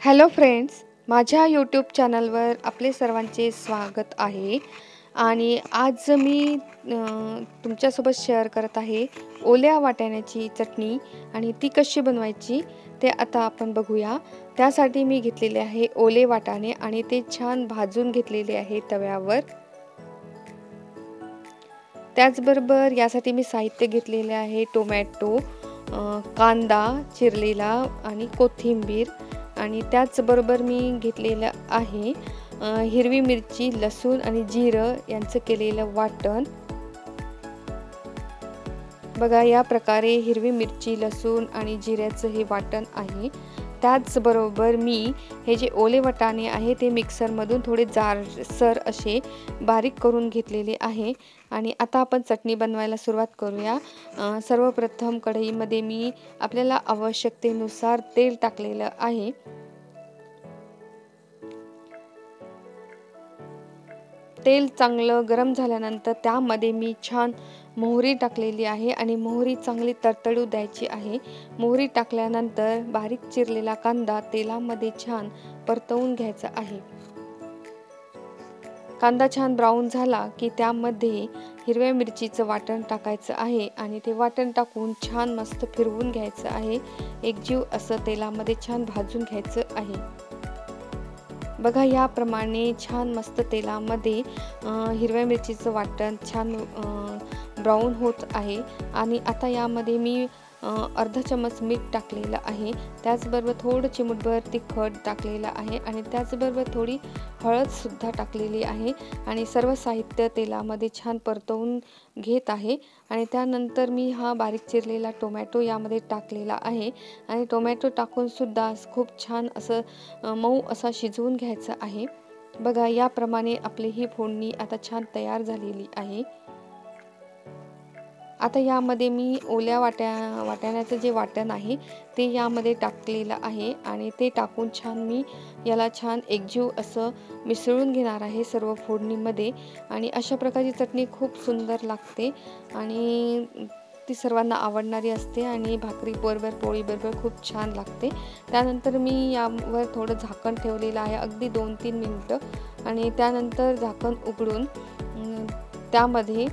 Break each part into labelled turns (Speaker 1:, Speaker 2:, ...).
Speaker 1: Hello friends माझ्या YouTube चॅनलवर आपले सर्वांचे स्वागत आहे. आणि आज मी तुमच्यासोबत शेअर करत आहे ओल्या वाटाण्याची चटणी आणि ती कशी बनवायची ते आता आपण बघूया. त्यासाठी मी घेतलेले आहे ओले वाटाणे आणि ते छान भाजून घेतलेले आहे तव्यावर. त्याचबरोबर यासाठी मी साहित्य घेतलेले आहे टोमॅटो कांदा चिरलेला आणि कोथिंबीर. आणि त्याचबरोबर मी घेतलेलं आहे हिरवी मिरची लसूण आणि जिरं यांचं केलेलं वाटण. बघा या प्रकारे हिरवी मिरची लसूण आणि जिऱ्याचं हे वाटण आहे. त्याचबरोबर मी हे जे ओले वटाणे आहे ते मिक्सरमधून थोडे जाडसर असे बारीक करून घेतलेले आहे. आणि आता आपण चटणी बनवायला सुरुवात करूया. सर्वप्रथम कढईमध्ये मी आपल्याला आवश्यकतेनुसार तेल टाकलेलं आहे. तेल चांगलं गरम झाल्यानंतर त्यामध्ये मी छान मोहरी टाकलेली आहे आणि मोहरी चांगली तडतडू द्यायची आहे. मोहरी टाकल्यानंतर बारीक चिरलेला कांदा तेलामध्ये छान परतवून घ्यायचा आहे. कांदा छान ब्राऊन झाला की त्यामध्ये हिरव्या मिरचीचं वाटण टाकायचं आहे आणि ते वाटण टाकून छान मस्त फिरवून घ्यायचं आहे. एकजीव असं तेलामध्ये छान भाजून घ्यायचं आहे. बघा याप्रमाणे छान मस्त तेलामध्ये हिरव्या मिरचीचं वाटण छान ब्राऊन होत आहे. आणि आता यामध्ये मी अर्धा चमच मीठ टाकलेलं आहे. त्याचबरोबर थोडं चिमूटभर तिखट टाकलेलं आहे आणि त्याचबरोबर थोडी हळदसुद्धा टाकलेली आहे. आणि सर्व साहित्य तेलामध्ये छान परतवून घेत आहे. आणि त्यानंतर मी हा बारीक चिरलेला टोमॅटो यामध्ये टाकलेला आहे. आणि टोमॅटो टाकूनसुद्धा खूप छान असं मऊ असा शिजवून घ्यायचं आहे. बघा याप्रमाणे आपली ही फोडणी आता छान तयार झालेली आहे. आता यामध्ये मी ओल्या वाट्या वाट्याण्याचं जे वाटण आहे ते यामध्ये टाकलेलं आहे आणि ते टाकून छान मी याला छान एकजीव असं मिसळून घेणार आहे सर्व फोडणीमध्ये. आणि अशा प्रकारची चटणी खूप सुंदर लागते आणि ती सर्वांना आवडणारी असते आणि भाकरी बरोबर पोळीबरोबर खूप छान लागते. त्यानंतर मी यावर थोडं झाकण ठेवलेलं आहे अगदी दोन तीन मिनटं. आणि त्यानंतर झाकण उघडून त्यामध्ये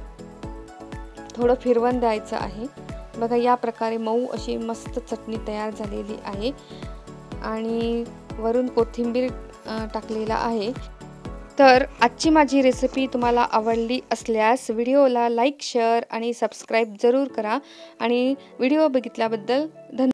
Speaker 1: थोडं फिरवण द्यायचं आहे. बघा या प्रकारे मऊ अशी मस्त चटणी तयार झालेली आहे. आणि वरून कोथिंबीर टाकलेला आहे. तर आजची माझी रेसिपी तुम्हाला आवडली असल्यास व्हिडिओला लाईक शेअर आणि सबस्क्राईब जरूर करा. आणि व्हिडिओ बघितल्याबद्दल धन्यवाद.